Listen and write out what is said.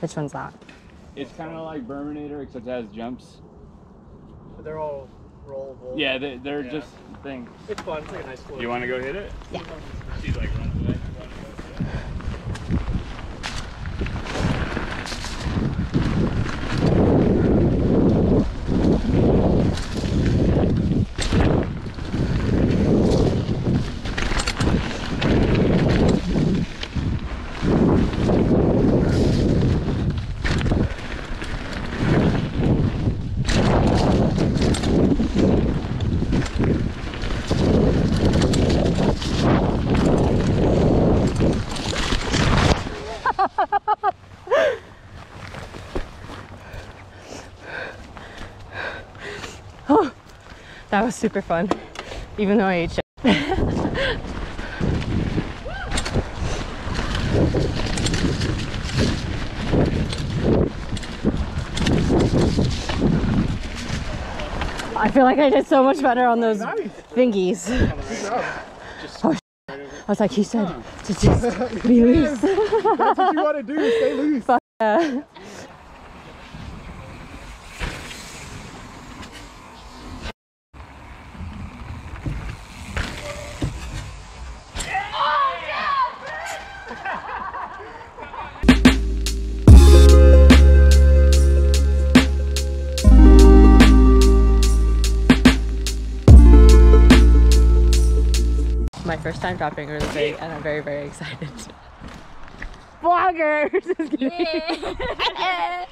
Which one's that? It's kind of like Berminator, except it has jumps. But They're all rollable. Yeah, they, they're Yeah. just things. It's fun. It's like a nice float. You want to go hit it? Yeah. She's like runs away. Oh, that was super fun, even though I ate shit. I feel like I did so much better on those thingies. Oh, I was like, he said to just be loose. That's what you want to do. Stay loose. Yeah. My first time dropping really big, and I'm very, very excited. Vloggers! Just kidding.